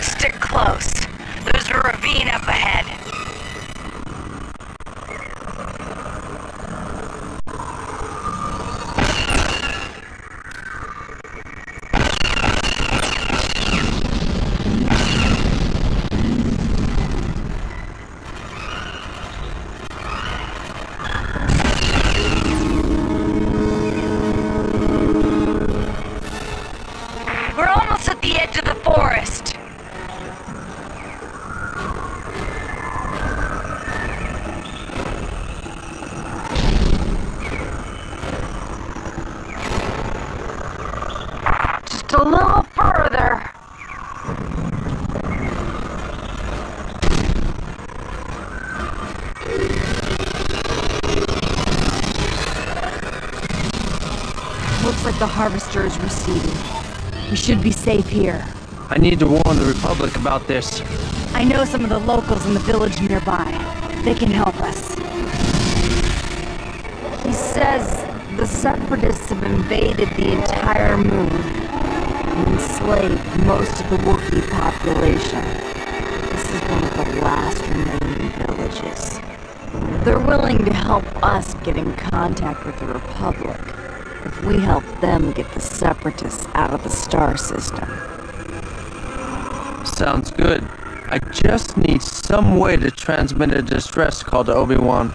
Stick close. There's a ravine up ahead. A little further. Looks like the harvester is receding. We should be safe here. I need to warn the Republic about this. I know some of the locals in the village nearby. They can help us. He says the Separatists have invaded the entire moon and enslaved most of the Wookiee population. This is one of the last remaining villages. They're willing to help us get in contact with the Republic if we help them get the Separatists out of the star system. Sounds good. I just need some way to transmit a distress call to Obi-Wan.